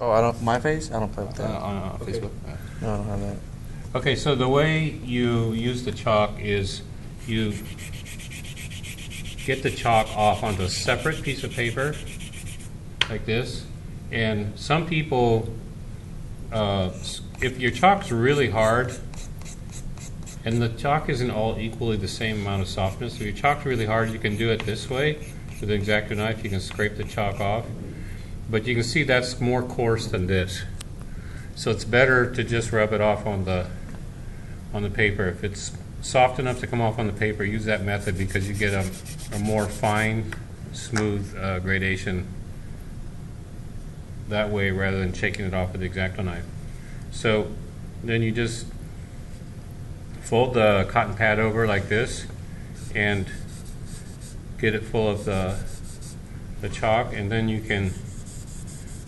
Oh, I don't. My face? I don't play with uh, that. on uh, Facebook. Uh, No, I don't have that. Okay, so the way you use the chalk is you get the chalk off onto a separate piece of paper, like this. And some people, uh, if your chalk's really hard, and the chalk isn't all equally the same amount of softness, if your chalk's really hard, you can do it this way with an X-Acto knife. You can scrape the chalk off. But you can see that's more coarse than this. So it's better to just rub it off on the on the paper. If it's soft enough to come off on the paper, use that method because you get a, a more fine, smooth uh, gradation that way rather than shaking it off with the X-Acto knife. So then you just fold the cotton pad over like this and get it full of the, the chalk and then you can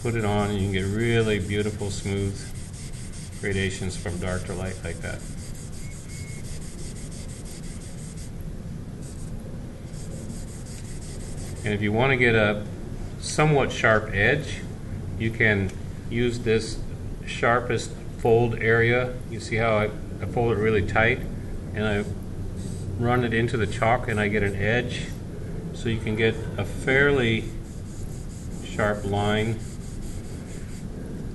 put it on and you can get really beautiful smooth gradations from dark to light like that. And if you want to get a somewhat sharp edge, you can use this sharpest fold area. You see how I, I fold it really tight and I run it into the chalk and I get an edge. So you can get a fairly sharp line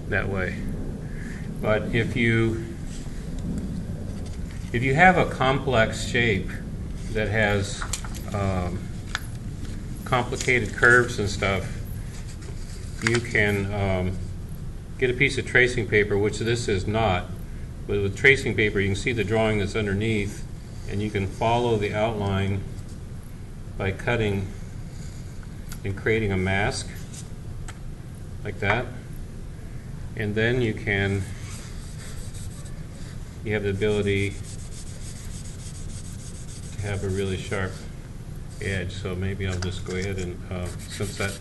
that way. But if you if you have a complex shape that has um, complicated curves and stuff, you can um, get a piece of tracing paper, which this is not. But with tracing paper, you can see the drawing that's underneath, and you can follow the outline by cutting and creating a mask like that. And then you can, you have the ability to have a really sharp edge. So maybe I'll just go ahead and, uh, since that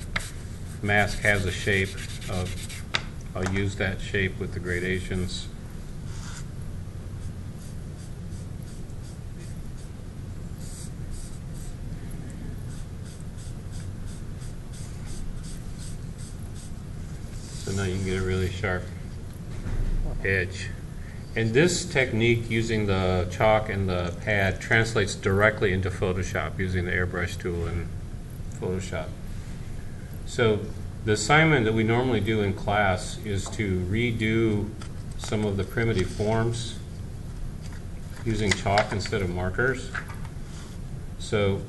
mask has a shape of, I'll use that shape with the gradations. So now you can get a really sharp edge. And this technique using the chalk and the pad translates directly into Photoshop using the airbrush tool in Photoshop. So the assignment that we normally do in class is to redo some of the primitive forms using chalk instead of markers. So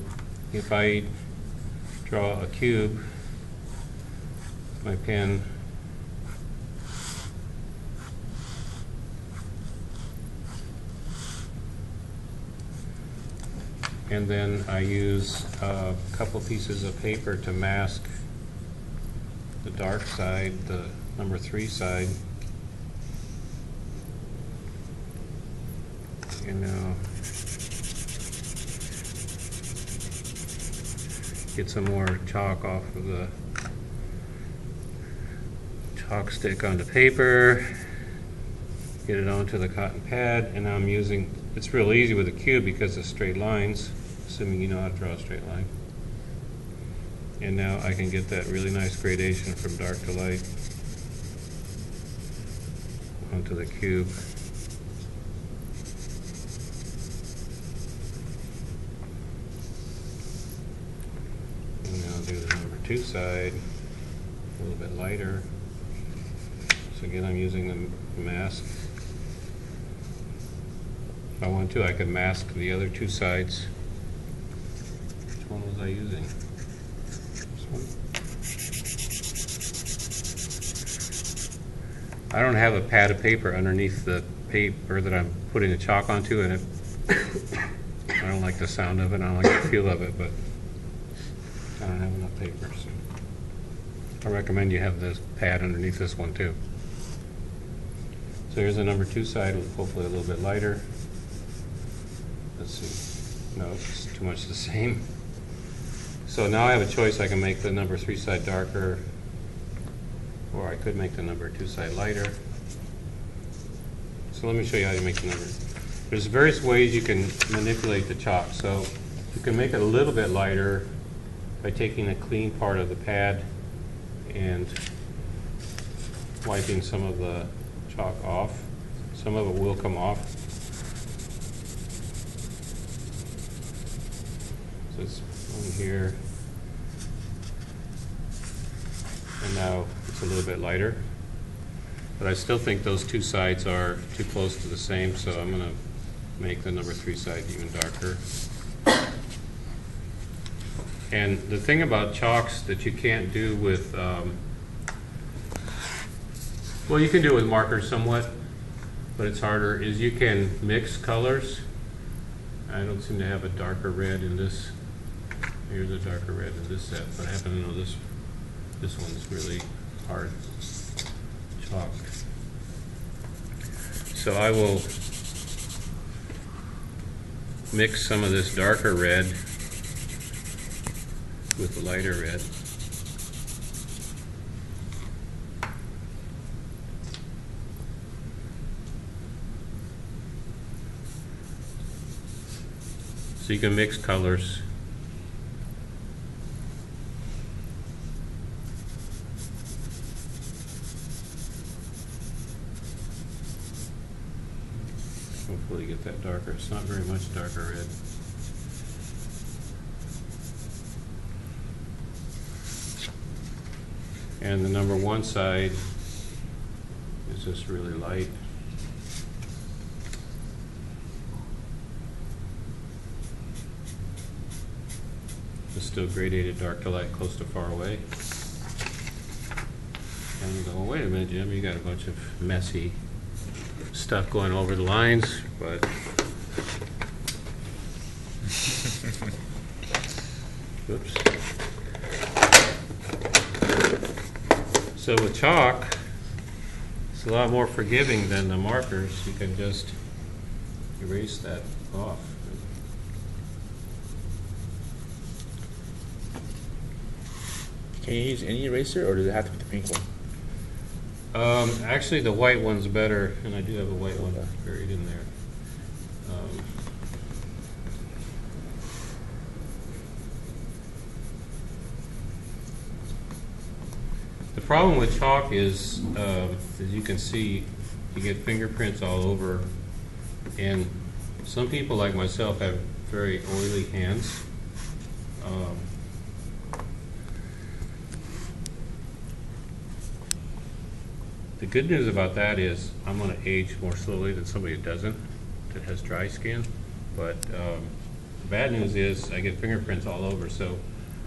if I draw a cube, my pen And then I use a couple pieces of paper to mask the dark side, the number three side. And now get some more chalk off of the chalk stick onto paper, get it onto the cotton pad, and now I'm using, it's real easy with a cube because of straight lines, assuming you know how to draw a straight line. And now I can get that really nice gradation from dark to light onto the cube. And now do the number two side, a little bit lighter. So again, I'm using the mask. If I want to, I can mask the other two sides. One was I using? I don't have a pad of paper underneath the paper that I'm putting the chalk onto, and it, I don't like the sound of it, I don't like the feel of it, but I don't have enough paper, so I recommend you have this pad underneath this one too. So here's the number two side, hopefully a little bit lighter. Let's see, no, it's too much the same. So now I have a choice, I can make the number three side darker, or I could make the number two side lighter. So let me show you how you make the number. There's various ways you can manipulate the chalk. So you can make it a little bit lighter by taking a clean part of the pad and wiping some of the chalk off. Some of it will come off. So it's on here. And now it's a little bit lighter. But I still think those two sides are too close to the same, so I'm gonna make the number three side even darker. And the thing about chalks that you can't do with, um, well, you can do it with markers somewhat, but it's harder, is you can mix colors. I don't seem to have a darker red in this, here's a darker red in this set, but I happen to know this, this one's really hard chalk. So I will mix some of this darker red with the lighter red. So you can mix colors. Hopefully get that darker. It's not very much darker red. And the number one side is just really light. It's still gradated dark to light, close to far away. And you go, wait a minute, Jim, you got a bunch of messy stuff going over the lines, but. Oops. So with chalk, it's a lot more forgiving than the markers. You can just erase that off. Can you use any eraser, or does it have to be the pink one? Um, actually, the white one's better, and I do have a white one buried in there. Um, The problem with chalk is, um, as you can see, you get fingerprints all over, and some people like myself have very oily hands. Um, The good news about that is I'm going to age more slowly than somebody who doesn't, that has dry skin. But um, the bad news is I get fingerprints all over. So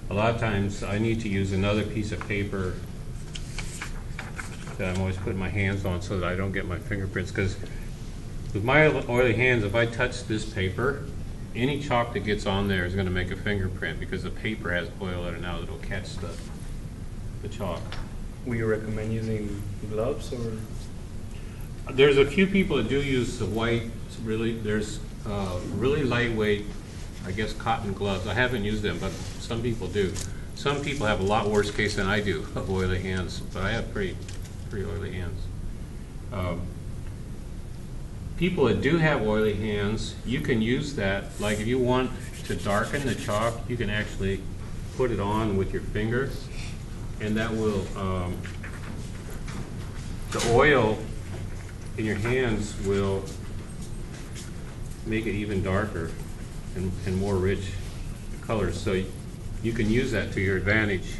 a lot of times I need to use another piece of paper that I'm always putting my hands on so that I don't get my fingerprints. Because with my oily hands, if I touch this paper, any chalk that gets on there is going to make a fingerprint because the paper has oil in it now that'll catch the, the chalk. You recommend using gloves or? There's a few people that do use the white, really, there's uh, really lightweight, I guess, cotton gloves. I haven't used them, but some people do. Some people have a lot worse case than I do of oily hands, but I have pretty, pretty oily hands. Um, People that do have oily hands, you can use that, like if you want to darken the chalk, you can actually put it on with your finger, and that will, um, the oil in your hands will make it even darker and, and more rich colors. So y- you can use that to your advantage.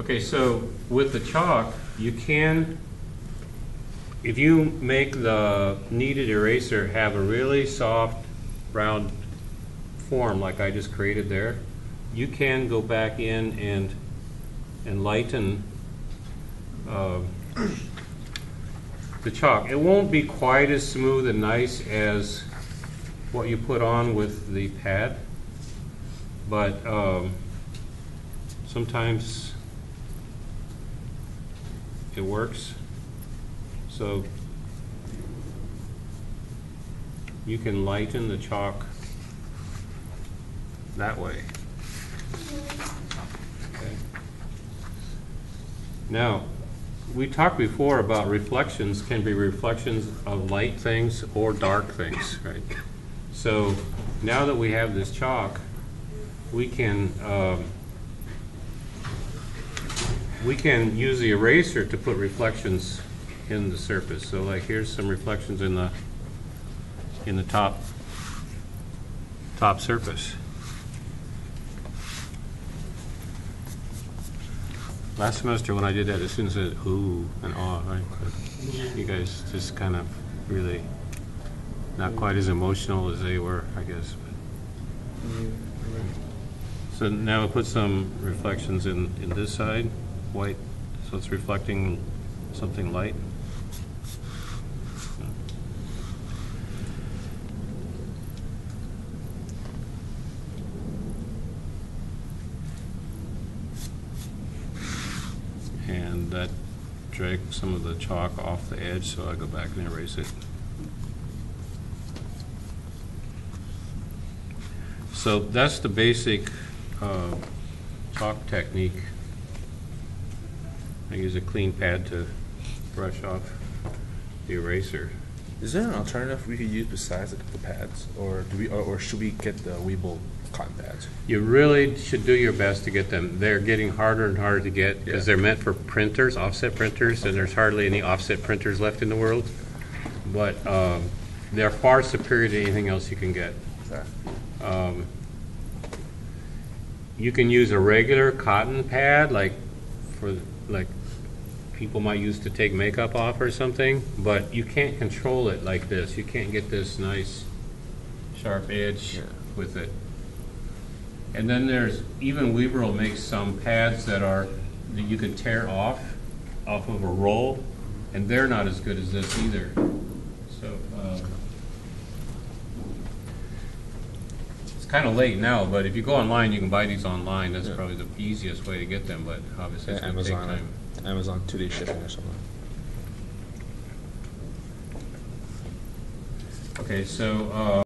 Okay, so with the chalk, you can, if you make the kneaded eraser have a really soft, round form like I just created there, you can go back in and, and lighten um, the chalk. It won't be quite as smooth and nice as what you put on with the pad, but um, sometimes it works. So you can lighten the chalk that way. Okay. Now, we talked before about reflections can be reflections of light things or dark things, right? So now that we have this chalk, we can um, we can use the eraser to put reflections in the surface. So like, here's some reflections in the, in the top, top surface. Last semester, when I did that, the students said, ooh, and awe, right? You guys just kind of really, not quite as emotional as they were, I guess. So now we'll put some reflections in, in this side, white, so it's reflecting something light. And that dragged some of the chalk off the edge, so I go back and erase it. So that's the basic uh, chalk technique. I use a clean pad to brush off the eraser. Is there an alternative we could use besides the, the pads, or do we, or, or should we get the Webril cotton pads? You really should do your best to get them. They're getting harder and harder to get because Yeah. they're meant for printers, offset printers, and there's hardly any offset printers left in the world. But um, they're far superior to anything else you can get. Okay. Um, You can use a regular cotton pad, like for, like, people might use to take makeup off or something, but you can't control it like this. You can't get this nice sharp edge with it. And then there's, even Webril makes some pads that are, that you can tear off, off of a roll, and they're not as good as this either. So, um, it's kind of late now, but if you go online, you can buy these online. That's Yeah. probably the easiest way to get them, but obviously it's gonna take Amazon, time. Amazon two day shipping or something. Okay, so, uh,